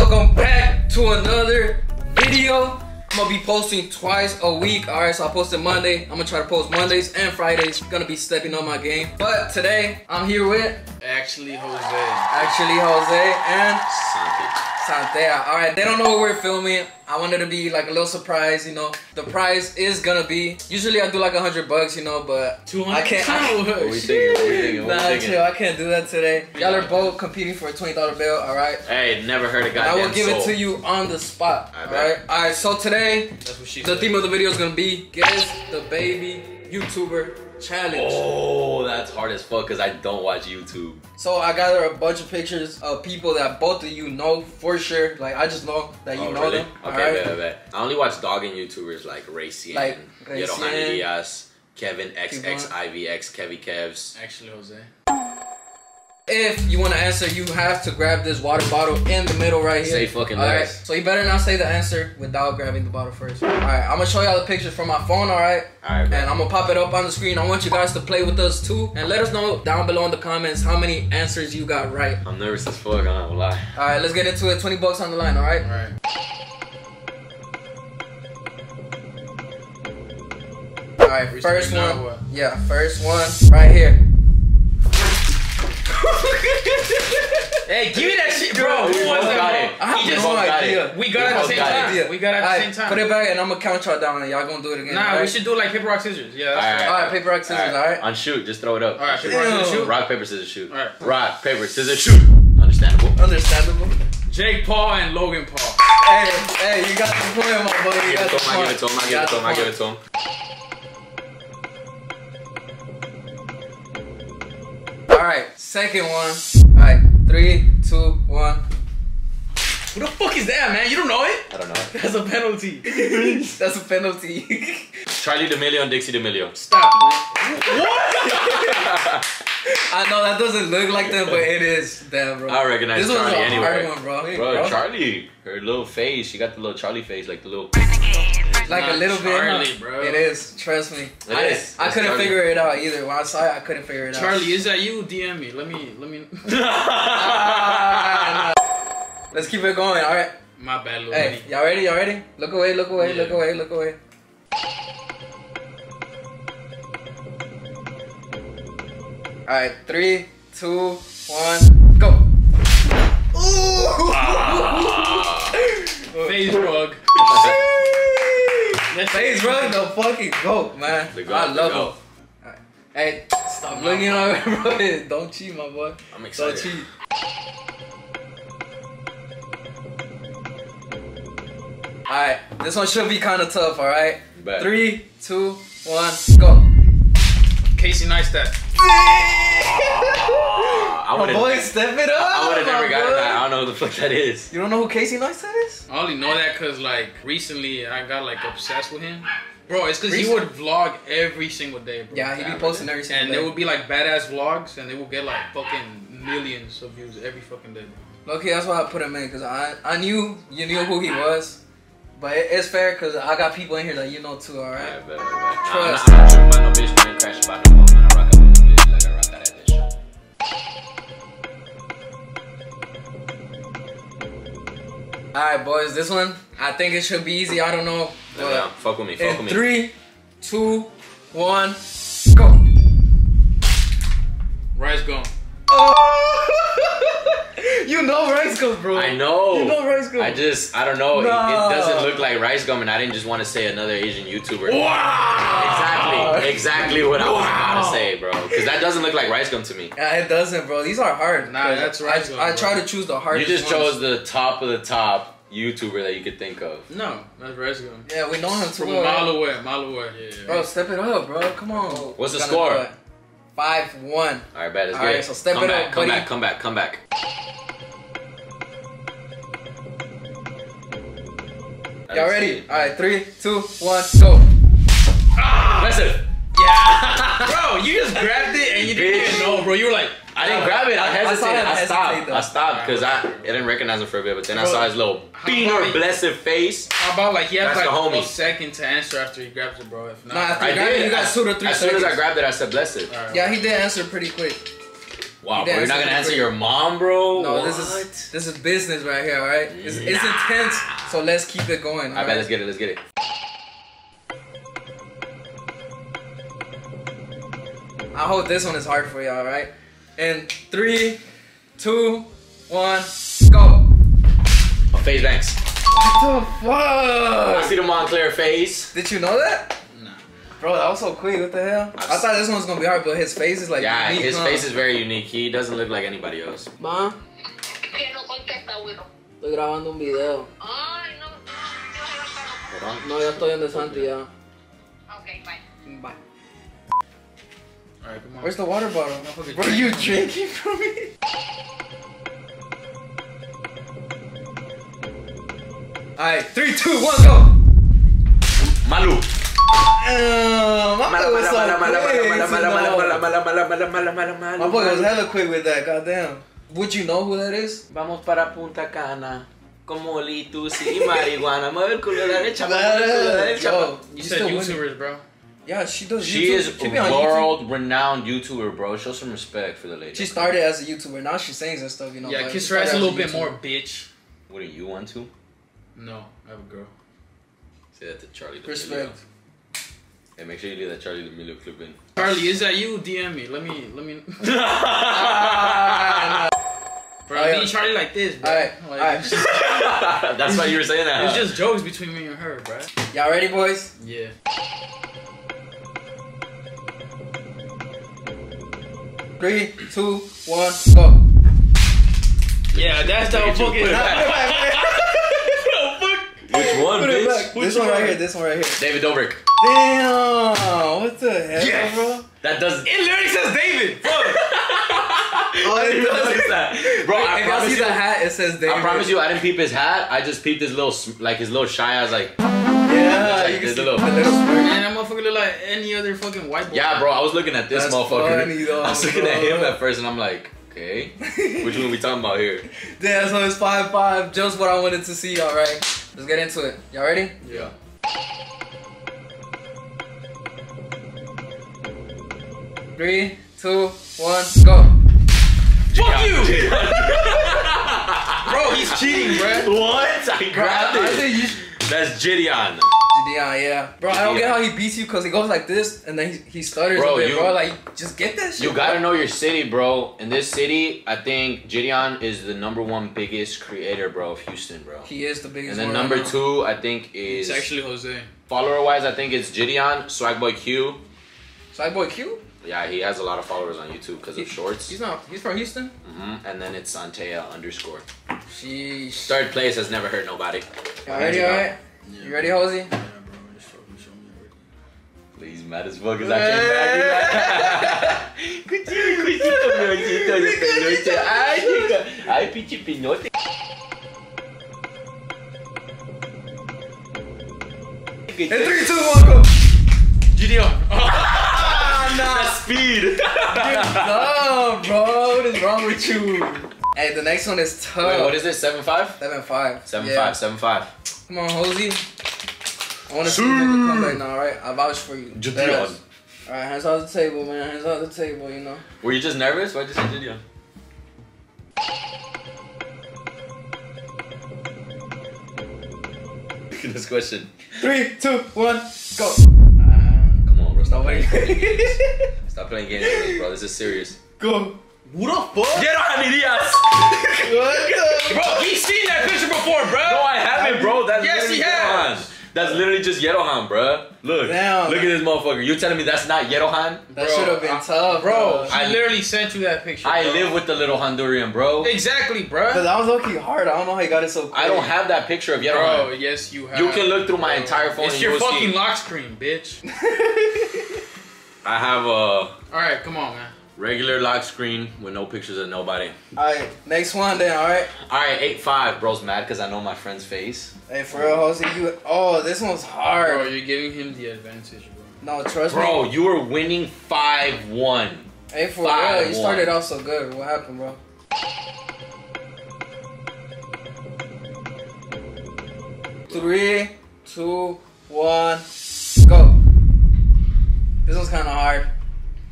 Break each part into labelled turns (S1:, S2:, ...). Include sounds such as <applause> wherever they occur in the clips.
S1: welcome back to another video. I'm gonna be posting twice a week. All right, so I posted Monday. I'm gonna try to post Mondays and Fridays. Gonna be stepping on my game. But today, I'm here with
S2: Actually, Jose.
S1: actually Jose and. Santea. All right, they don't know what we're filming. I wanted to be like a little surprise, you know. The prize is gonna be. Usually I do like a hundred bucks, you know, but
S2: 200.
S1: I can't. I,
S3: What we thinking? What we thinking? What
S1: nah,
S3: we thinking?
S1: chill. I can't do that today. Y'all are both competing for a twenty dollar bill. All right.
S3: Hey, never heard a
S1: I
S3: goddamn I
S1: will give it to you on the spot.
S3: I
S1: All
S3: bet.
S1: right. All right. So today,
S2: That's what she
S1: the
S2: said.
S1: theme of the video is gonna be guess the baby YouTuber challenge.
S3: Oh, that's hard as fuck because I don't watch YouTube.
S1: So I gathered a bunch of pictures of people that both of you know for sure. Like I just know that you
S3: oh,
S1: know
S3: really?
S1: them.
S3: Okay,
S1: all right?
S3: bet, bet, bet. I only watch dogging YouTubers like Racing,
S1: Like
S3: like
S1: Racien.
S3: Yohani Diaz, Kevin
S1: Kevon.
S3: XXIVX, Kevy Kevs.
S2: Actually, Jose.
S1: If you want to answer, you have to grab this water bottle in the middle right here.
S3: Say fucking
S1: All right.
S3: less.
S1: So you better not say the answer without grabbing the bottle first. All right. I'm gonna show y'all the pictures from my phone. All right.
S3: Alright, bet.
S1: And I'm gonna pop it up on the screen. I want you guys to play with us too, and let us know down below in the comments how many answers you got right.
S3: I'm nervous as fuck, I'm not gonna lie.
S1: All right, let's get into it. 20 bucks on the line, all right?
S2: Alright.
S1: All right, first one.
S2: what?
S1: Yeah, first one right here. <laughs>
S2: Hey, give me that shit, bro.
S3: We
S2: Who was that,
S3: got it.
S1: I have
S3: We
S1: no
S3: got
S1: idea.
S3: it.
S2: We got it at the same
S3: got
S2: time.
S3: it.
S2: We got it at the
S1: All
S2: same time.
S1: Put it back, and I'm gonna count y'all down, and y'all gonna do it again.
S2: Nah,
S1: all
S2: we should do like paper, rock, scissors. Yeah, that's
S3: Alright.
S2: fair.
S1: All right, paper, rock, scissors, all right?
S3: On shoot, just throw it up.
S2: Alright, paper, rock, scissors, shoot.
S3: Rock, paper, scissors, shoot.
S2: Alright.
S3: Rock, paper, scissors, shoot. Understandable.
S1: Understandable.
S2: Jake Paul and Logan Paul.
S1: Hey, hey, you got the point, my boy. You
S3: Give
S1: got
S3: it
S1: the
S3: to him, I give it to him, I
S1: point.
S3: give it to
S1: You
S3: him, I
S1: got
S3: give
S1: the
S3: it to him.
S1: All right, second one. All right, three, two, one.
S2: Who the fuck is that, man? You don't know it?
S3: I don't know.
S2: That's a penalty. <laughs>
S1: That's a penalty. <laughs>
S3: Charlie D'Amelio and Dixie D'Amelio.
S2: Stop. man. <laughs>
S1: I know that doesn't look like them, but it is. Damn, bro.
S3: I recognize
S1: this
S3: Charlie
S1: one's a
S3: anyway.
S1: hard one, bro. Hey,
S3: Bro,
S1: bro.
S3: Charlie, her little face, she got the little Charlie face, like the little.
S1: Like a little bit.
S2: Charlie,
S1: huh?
S2: bro.
S1: It is. Trust me.
S3: It
S1: I,
S3: is.
S1: I couldn't
S3: Charlie.
S1: figure it out either. When I saw it, I couldn't figure it out.
S2: Charlie, is that you? DM me. Let me, let me. <laughs>
S1: Ah, no. Let's keep it going. All right.
S2: My bad, little
S1: Hey, y'all ready? Y'all ready? Look away. Look away.
S2: Yeah.
S1: Look away. Look away. All right. Three, two, one,
S2: That's
S1: FaZe Rug the fucking goat, man.
S3: The goat,
S1: I
S3: the
S1: love
S3: goat.
S1: him. Hey, stop looking at me, <laughs> bro. Don't cheat, my boy.
S3: I'm
S1: Don't cheat. Alright, this one should be kind of tough, alright? Three, two, one, go.
S2: Casey Neistat. <laughs>
S3: I
S1: My
S3: would
S1: boy, step it up.
S3: I would have never gotten
S1: boy.
S3: that. I don't know who the fuck that is.
S1: You don't know who Casey Neistat is?
S2: I only know that because like recently I got like obsessed with him. Bro, it's because he would vlog every single day, bro.
S1: Yeah, he would be posting every single day.
S2: And there would be like badass vlogs, and they would get like fucking millions of views every fucking day. Bro.
S1: Okay, that's why I put him in because I I knew you knew who he was, but it, it's fair because I got people in here that you know too. All right.
S3: Alright,
S1: Trust.
S3: Shit.
S1: All right, boys. This one I think it should be easy. I don't know.
S3: Yeah, yeah, fuck with me, fuck
S1: In
S3: with me.
S1: three, two, one, go.
S2: RiceGum.
S1: Oh! <laughs> you know rice gum, bro.
S3: I know.
S1: You know rice gum.
S3: I just, I don't know. It-
S1: No.
S3: It, doesn't look like rice gum, and I didn't just want to say another Asian YouTuber.
S2: Wow.
S3: Exactly, exactly what I was about to say, bro. Because that doesn't look like rice gum to me.
S1: Yeah, it doesn't, bro. These are hard.
S2: Nah, that's rice
S1: I,
S2: gum,
S1: I
S2: bro.
S1: try to choose the hardest.
S3: You
S1: hardest.
S3: just
S1: ones.
S3: chose the top of the top YouTuber that you could think of.
S2: No, that's rice gum.
S1: Yeah, we know him too
S2: From a
S1: well.
S2: mile away, a mile away. Yeah. yeah.
S1: Bro, step it up, bro. Come on.
S3: What's the
S1: Gonna
S3: score?
S1: Do it. Five one.
S3: All right, bet it's
S1: All
S3: good.
S1: right, so step
S3: come
S1: it
S3: back,
S1: up,
S3: come
S1: buddy.
S3: back, come back, come back.
S1: Y'all ready? All right, three, two, one, go. Ah!
S3: Listen,
S2: Yeah. <laughs> bro, you just grabbed it and you didn't even know, bro. You were like,
S3: I didn't grab it. I
S1: I- I
S3: hesitated. I, stopped.
S1: though.
S3: I stopped because I, I didn't recognize him for a bit, but then I saw his little
S2: how
S3: beaner blessed face.
S2: how about like he has
S3: That's
S2: like
S3: the homie.
S2: a second to answer after he grabs it, bro. If not,
S1: Nah, after
S3: I
S1: you it,
S3: did.
S1: you got two to three
S3: as soon as I
S1: seconds.
S3: grabbed it, I said blessed.
S2: Alright.
S1: Yeah, he did answer pretty quick.
S3: Wow,
S1: You
S3: bro, you're not gonna answer your mom, bro.
S1: No,
S3: what?
S1: this is this is business right here, all right? It's, it's intense, so let's keep it going.
S3: I
S1: all
S3: bet.
S1: right?
S3: Let's get it. Let's get it.
S1: I hope this one is hard for you, all right? In three, two, one, go.
S3: A FaZe Banks.
S1: What the fuck?
S3: I see the Montclair face.
S1: Did you know that?
S2: Nah.
S1: Bro, that was so quick. What the hell? I thought this one was gonna be hard, but his face is like.
S3: Yeah,
S1: unique,
S3: his
S1: huh?
S3: face is very unique. He doesn't look like anybody else.
S1: Ma,
S4: Que no contesta, bueno.
S1: estoy grabando un video.
S4: Ay, no, no, yo voy a estar
S3: Hold on.
S1: No, ya estoy donde Santi ya.
S4: Ok, bye.
S1: Bye.
S2: Alright, come on.
S1: Where's the water bottle?
S2: Motherfucker
S1: Bro, you drinking from me? Alright, three, two, one, go!
S3: Malu.
S1: My boy was so quick. My
S3: My
S1: hella quick with that, goddamn. Would you know who that is?
S3: Vamos para Punta Cana. Con molitos y marihuana. Mueve el culo de la derecha. mueve el culo de la derecha.
S1: Yo,
S2: You
S1: you
S2: said. YouTubers, bro.
S1: Yeah, she does
S3: She
S1: YouTube.
S3: is
S1: She be
S3: a
S1: YouTube.
S3: world renowned YouTuber, bro. Show some respect for the lady.
S1: She started as a YouTuber. Now she sings and stuff, you know.
S2: Yeah,
S1: but
S2: kiss her ass a little
S1: as
S2: bit more, bitch.
S3: What do you want to?
S2: No, I have a girl.
S3: Say that to Charlie.
S1: Respect.
S3: Hey, make sure you leave that Charlie D'Amelio clip in.
S2: Charlie, is that you? DM me. Let me, let me.
S1: Ah, <laughs>
S2: Bro, me
S1: yeah.
S2: and Charlie like this, bro.
S1: Alright,
S2: like,
S1: alright.
S2: It's, just, <laughs>
S3: That's why you were saying that.
S2: it's
S3: huh?
S2: just jokes between me and her, bro.
S1: Y'all ready, boys?
S2: Yeah.
S1: Three, two, one, go.
S2: Yeah, that's the
S3: Look at you,
S2: fucking.
S3: put. Which one,
S1: Put it
S3: bitch?
S1: back. This one right here. This one right here.
S3: David Dobrik.
S1: Damn! What the hell,
S2: Yes.
S1: bro?
S3: That does.
S2: It literally says David. Fuck. <laughs>
S1: Oh,
S3: I
S1: it
S3: didn't
S1: does.
S3: notice that. Bro, I
S1: if y'all
S3: promise
S1: see
S3: you.
S1: the hat, it says David.
S3: I promise you, I didn't peep his hat. I just peeped his little, sm- like his little shy eyes, like.
S1: Yeah,
S3: Like,
S1: you can
S3: there's
S1: see
S3: a little-
S1: little.
S2: Man, that motherfucker look like any other fucking white boy.
S3: Yeah, bro. I was looking at this
S1: That's
S3: motherfucker.
S1: funny, though,
S3: I was looking at
S1: bro.
S3: him at first, and I'm like, okay, which one we talking about here? <laughs>
S1: Damn, so it's 5 5. Just what I wanted to see, alright? Let's get into it. Y'all ready?
S2: Yeah.
S1: Three, two, one, go.
S2: Fuck you! <laughs> Bro, he's cheating, bro.
S3: What? I grabbed
S1: I, I
S3: it.
S1: think you.
S3: That's Gideon.
S1: Yeah, yeah. Bro, I don't get how he beats you because he goes like this and then he, he stutters
S3: Bro,
S1: a bit,
S3: you-
S1: bro. Like, just get that shit.
S3: You gotta know your city, bro. In this city, I think Gideon is the number one biggest creator, bro, of Houston, bro.
S1: He is the biggest
S3: And then number
S1: right
S3: two, I think is
S2: It's actually Jose.
S3: follower wise. I think it's Gideon, Swagboy Q.
S1: Swagboy Q?
S3: Yeah, he has a lot of followers on YouTube because of shorts.
S1: He's not, he's from Houston?
S3: hmm And then it's Santea underscore.
S1: Sheesh.
S3: Third place has never hurt nobody.
S1: Y'all ready, alright? You ready, Hosey?
S3: He's mad as fuck <laughs> <laughs> because I came back. Cuchillo, cuchillo, peoncito de peluche. Ay, chica. Ay, pinche piñote.
S1: In three, two, one, go.
S2: Gideon. <laughs>
S1: Ah,
S3: That's speed.
S1: Dumb, bro. What is wrong with you? Hey, the next one is tough.
S3: Wait, what is this? Seven five?
S1: Seven five.
S3: 7-5, Seven five.
S1: Come on, Hosey. I want to see you make a comeback now, alright? I vouch for you.
S3: Gideon.
S1: Alright, hands off the table, man. Hands off the table, you know.
S3: Were you just nervous? Why'd you say Gideon? <laughs> Look at this question.
S1: Three, two, one, go.
S3: Come on, bro. Stop
S1: Nobody.
S3: playing games. <laughs> Stop playing games bro. This is serious.
S1: go.
S2: Who the fuck?
S3: Get on, Diaz!
S1: What the?
S2: Bro, he's seen that picture before, bro.
S3: No, I haven't, bro. That's
S2: Yes,
S3: literally
S2: he has.
S3: Yerohan. That's literally just Yerohan, bro. Look.
S1: Damn.
S3: Look at this motherfucker. You telling me that's not Yerohan?
S1: That should have been
S2: I-
S1: tough,
S2: Bro,
S1: bro.
S2: I literally sent you that picture.
S3: I
S2: bro.
S3: live with the little Honduran, bro.
S2: Exactly,
S1: But
S2: bro.
S1: that was low-key hard. I don't know how he got it so quick.
S3: I don't have that picture of
S2: Bro, yes, you have.
S3: You can look through my entire phone
S2: It's
S3: and
S2: your
S3: you will
S2: fucking
S3: see.
S2: lock screen, bitch. <laughs>
S3: I have a
S2: All right, come on, man.
S3: Regular lock screen with no pictures of nobody.
S1: Alright, next one then, alright?
S3: All right, eight five. Bro's mad because I know my friend's face.
S1: Hey, for real, Jose, you. Oh, this one's hard.
S2: Bro, you're giving him the advantage, bro.
S1: No, trust
S3: Bro,
S1: me.
S3: you were winning five one.
S1: Hey, for
S3: five,
S1: real, you started
S3: one.
S1: off so good. What happened, bro? Three, two, one, go. This one's kind of hard.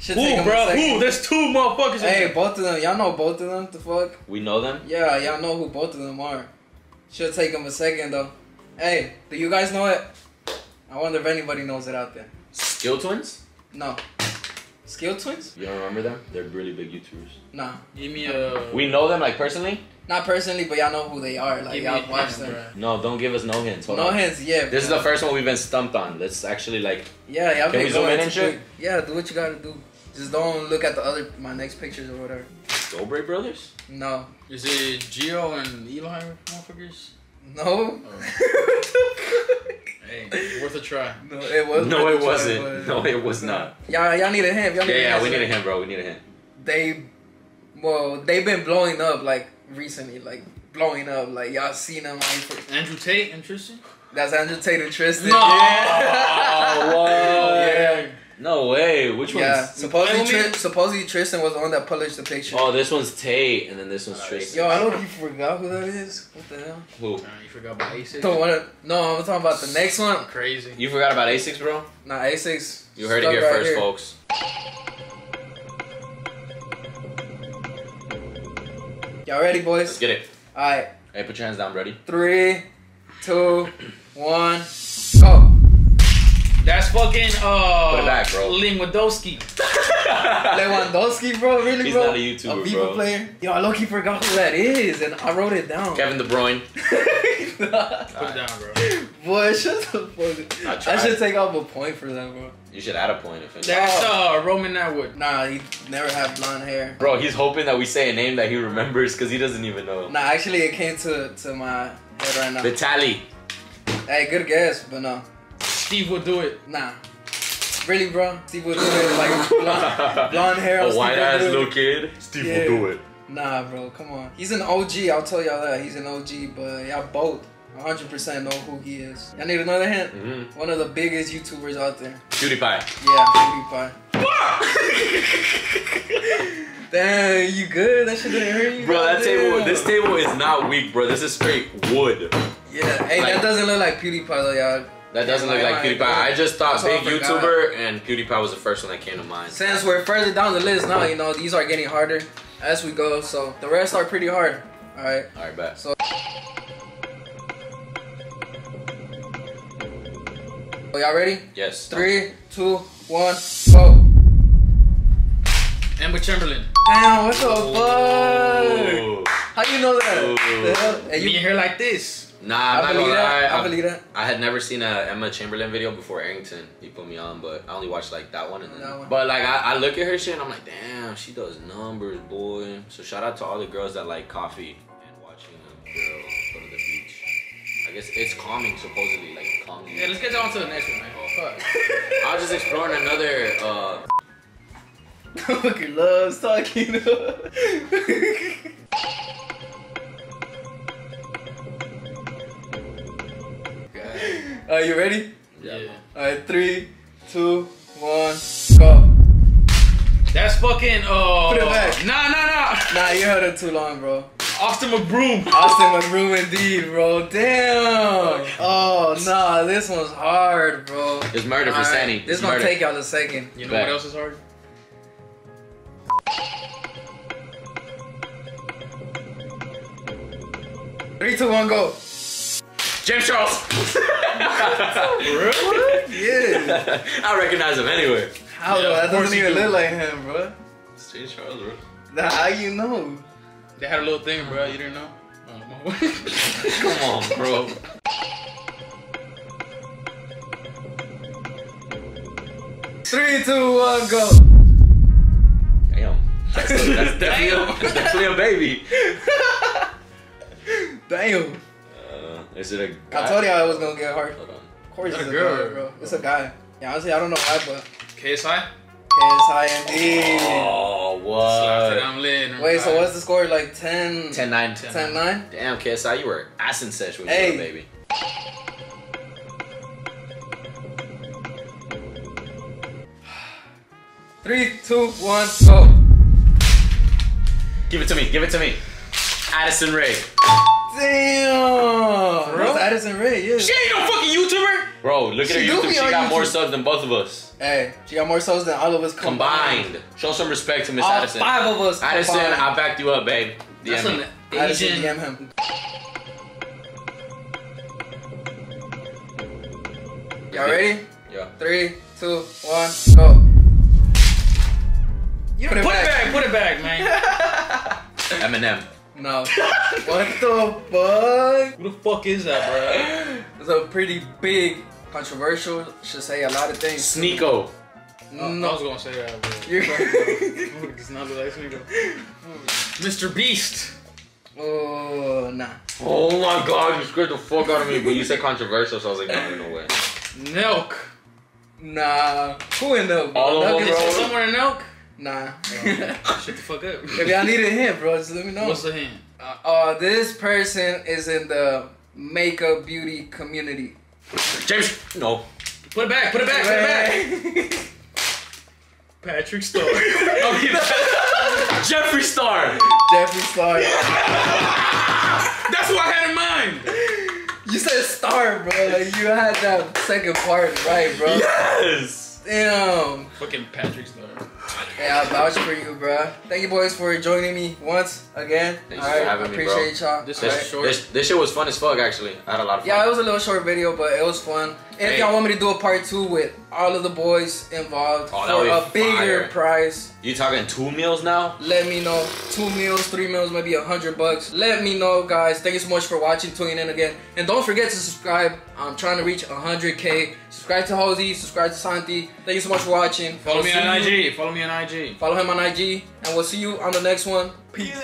S1: Should take
S2: Who,
S1: 'em a
S2: bro?
S1: second.
S2: Who? There's two motherfuckers. in
S1: Hey,
S2: there.
S1: both of them. Y'all know both of them. The fuck?
S3: We know them.
S1: Yeah, y'all know who both of them are. Should take them a second though. Hey, do you guys know it? I wonder if anybody knows it out there.
S3: Skill Twins.
S1: No. Skill Twins?
S3: You don't remember them? They're really big YouTubers.
S1: Nah.
S2: Give me a.
S3: We know them like personally.
S1: Not personally, but y'all know who they are. Like
S2: Give me a
S1: y'all watch them.
S2: bruh.
S3: No, don't give us no hints. Hold
S1: No
S3: on.
S1: hands, yeah.
S3: This is the first one we've been stumped on. Let's actually like.
S1: Yeah, y'all
S3: Can we zoom in and
S1: too
S3: shit?
S1: Yeah, do what you gotta do. Just don't look at the other my next pictures or whatever.
S3: Dobre Brothers.
S1: No.
S2: Is it Gio and Eli motherfuckers?
S1: No. Oh. <laughs>
S2: Hey, worth a try.
S1: no, it was.
S3: No, it
S1: worth a try,
S3: wasn't.
S1: but-
S3: No, it was not.
S1: Y'all, y'all need a hint. Y'all
S3: Yeah,
S1: need
S3: yeah. We need a hint, bro. We need a hint.
S1: They, well, they've been blowing up like recently, like blowing up. Like y'all seen them. Like,
S2: Andrew Tate and Tristan?
S1: that's Andrew Tate and Tristan.
S2: No. <laughs>
S1: Yeah.
S3: Oh, what?
S1: Yeah.
S3: No way. Which one?
S1: Yeah,
S3: one's?
S1: supposedly,
S2: Play with me?
S1: Tri- supposedly Tristan was the one that published the picture.
S3: Oh, this one's Tate, and then this one's Tristan.
S1: Yo, I don't know if you forgot who that is. What the hell?
S3: Who?
S2: Nah, you forgot about A6.
S1: Don't want to. No, I'm talking about the next one.
S2: Crazy.
S3: You forgot about Asics, bro?
S1: Nah, A6.
S3: You heard it here
S1: right
S3: first, folks.
S1: Y'all ready, boys?
S3: Let's
S1: boys?
S3: get it.
S1: All right,
S3: Hey, put your hands down, buddy.
S1: three, two, one, go.
S2: That's fucking uh
S3: Put it back, bro.
S2: Lewandowski. <laughs>
S1: Lewandowski, bro, really,
S3: He's
S1: bro?
S3: not a YouTuber,
S1: a FIFA
S3: bro.
S1: player. Yo, I low-key forgot who that is, and I wrote it down.
S3: Kevin De Bruyne. <laughs>
S2: Put it down, bro.
S1: Boy, shut the fuck
S3: I
S1: up. I
S3: tried.
S1: should take off a point for that, bro.
S3: You should add a point if anything.
S2: That's uh Roman Atwood.
S1: Nah, he never had blonde hair.
S3: Bro, he's hoping that we say a name that he remembers because he doesn't even know.
S1: Nah, actually, it came to to my head right now.
S3: Vitaly.
S1: Hey, good guess, but no.
S2: Steve will do it.
S1: Nah. Really, bro? Steve would do it like blonde, blonde hair.
S3: A white ass little kid. Steve
S1: Yeah.
S3: will do it.
S1: Nah, bro, come on. He's an OG, I'll tell y'all that. He's an OG, but y'all both 100% know who he is. Y'all need another hint?
S3: Mm-hmm.
S1: One of the biggest YouTubers out there.
S3: PewDiePie.
S1: Yeah, PewDiePie. <laughs> Damn, you good? That shit didn't hurt you?
S3: Bro, that table, this table is not weak, bro. This is straight wood.
S1: Yeah, hey,
S3: Like-
S1: that doesn't look like PewDiePie though, y'all.
S3: That doesn't
S1: Yeah,
S3: look like
S1: my
S3: PewDiePie.
S1: God.
S3: I just thought
S1: That's all
S3: big. YouTuber and PewDiePie was the first one that came to mind.
S1: Since we're further down the list now, you know, these are getting harder as we go, so the rest are pretty hard. Alright.
S3: Alright, bet.
S1: So y'all ready?
S3: Yes.
S1: Three, two, one, go.
S2: Amber Chamberlain.
S1: Damn, what the fuck?
S3: Ooh.
S1: How you know that?
S3: Ooh.
S1: The hell? Hey,
S2: You
S1: you,
S2: hair like this.
S3: Nah,
S1: I
S3: I'm not
S1: believe
S3: gonna lie.
S1: that. I
S3: I'm-
S1: believe that.
S3: I had never seen a Emma Chamberlain video before Arrington. He put me on, but I only watched like that one. And then,
S1: one.
S3: But like I, I look at her shit and I'm like, damn, she does numbers, boy. So shout out to all the girls that like coffee and watching a girl go to the beach. I guess it's calming supposedly, like calms you.
S2: Yeah, let's get on to the next one, man. Fuck. <laughs>
S3: I was just exploring another. uh <laughs>
S1: Fucking loves talking. <laughs> Are you ready?
S2: Yeah.
S1: Alright, three, two, one, go.
S2: That's fucking uh.
S1: Put it back.
S2: Nah, nah, nah.
S1: Nah, you heard it too long, bro.
S2: Austin McBroom.
S1: Austin McBroom indeed, bro. Damn. Oh, nah, this one's hard, bro.
S3: It's murder for
S1: Alright,
S3: Sandy.
S1: This
S3: It's
S1: gonna
S3: murder.
S1: take y'all a second.
S2: You know
S3: Back.
S2: what else is hard?
S1: Three, two, one, go.
S3: James Charles.
S1: Yeah.
S3: I recognize him anyway.
S1: How
S2: yeah,
S1: though? That doesn't even
S2: do.
S1: look like him, bro.
S3: It's James Charles, bro.
S1: Nah, How you know?
S2: They had a little thing, bro. You didn't know? Oh, <laughs>
S3: Come on, bro.
S1: Three, two, one, go.
S3: Damn. That's, a, that's <laughs> definitely, a, that's definitely a baby. <laughs>
S1: Damn.
S3: Is it a guy?
S1: I told you I was gonna get hard.
S3: Hold on.
S1: Of course
S2: Not
S1: it's
S2: a
S1: a
S2: girl.
S1: girl, bro. It's a guy. Yeah, honestly, I don't know why, but
S2: KSI?
S1: KSI indeed.
S3: Oh,
S2: Slapped it,
S3: what?
S2: I'm lit.
S1: Wait, so what's the score? Like 10?
S3: 10 9.
S1: 10 9?
S3: Damn, KSI, you were ass in sesh when you
S1: Hey.
S3: were a baby. <sighs>
S1: Three, two, one, go.
S3: Give it to me, give it to me. Addison Ray.
S1: Damn.
S2: For real?
S1: That's Addison Ray, yeah.
S2: She ain't no fucking YouTuber.
S3: Bro, look at her
S1: She do
S3: YouTube. She
S1: on
S3: got more subs than both of us.
S1: Hey, she got more subs than all of us combined.
S3: Combined. Show some respect to Miss
S1: All
S3: Addison.
S1: five of us
S3: Addison,
S1: combined.
S3: I backed you up, babe.
S2: That's
S3: DM me.
S2: an Asian.
S1: DM him. Y'all ready?
S3: Yeah.
S1: Three, two, one, go.
S2: You
S1: Put
S2: put,
S1: it
S2: it
S1: back.
S2: back. Put it back, man. <laughs>
S3: Eminem.
S1: No. what the fuck?
S2: Who the fuck is that, bro?
S1: It's a pretty big, controversial, should say a lot of things.
S3: Sneako.
S2: Oh, bro? I was gonna say that, but
S1: You're
S2: Who does <laughs> not look like Sneako? Mr. Beast.
S1: Oh, nah.
S3: Oh my god, you scared the fuck out of me. But you said controversial, so I was like, no, no way.
S2: Nelk.
S1: Nah. Who in the
S3: All of them,
S2: Is
S3: bro.
S2: somewhere in Nelk?
S1: Nah. <laughs>
S2: Shut the fuck up.
S1: if y'all need a hint, bro, just let me know.
S2: What's the hint?
S1: Uh, uh, this person is in the makeup beauty community.
S3: James. No.
S2: Put it back. Put it back. Put it back. <laughs> Patrick Star. I mean,
S3: Jeffree Star.
S1: Jeffree Star.
S2: that's what I had in mind.
S1: You said star, bro. Like you had that second part right, bro.
S3: Yes.
S1: Damn.
S2: Fucking Patrick Star.
S1: Hey, I vouch for you, bro. Thank you, boys, for joining me once again.
S3: Thanks for having
S1: I
S3: me, bro.
S1: appreciate y'all.
S2: This
S1: Alright.
S2: is short.
S3: This, this shit was fun as fuck, actually. I had a lot of fun.
S1: Yeah, it was a little short video, but it was fun. If y'all want me to do a part two with all of the boys involved
S3: Oh,
S1: for a
S3: be
S1: bigger
S3: fire.
S1: price,
S3: You talking two meals now?
S1: let me know. Two meals, three meals, maybe a hundred bucks. Let me know, guys. Thank you so much for watching, tuning in again, and don't forget to subscribe. I'm trying to reach 100k. Subscribe to Hosey, subscribe to Santi. Thank you so much for watching.
S2: Follow
S1: We'll
S2: me
S1: see
S2: on
S1: you-
S2: IG. Follow me on IG.
S1: Follow him on IG, and we'll see you on the next one. Peace.